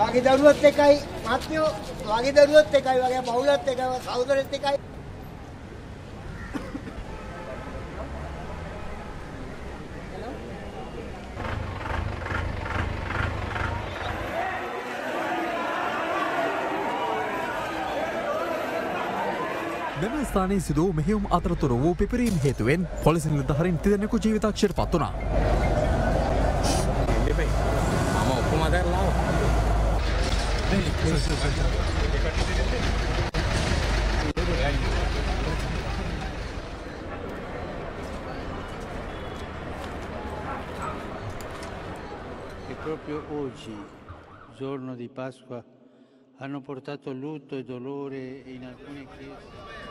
වාගේ දරුවත් එකයි මහත්මයෝ වාගේ දරුවත් එකයි වගේ පවුලත් එකයි සහෝදරෙත් එකයි. මෙම ස්ථානයේ සිදුව මෙහෙයුම් අතරතුර වූ පිපිරීම් හේතුවෙන් පොලිසි නිලධහරින් තිදෙනෙකු ජීවිතක්ෂයට පත් che proprio oggi, giorno di Pasqua, hanno portato lutto e dolore in alcune chiese.